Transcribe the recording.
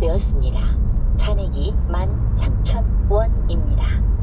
되었습니다. 잔액이 13,000원입니다.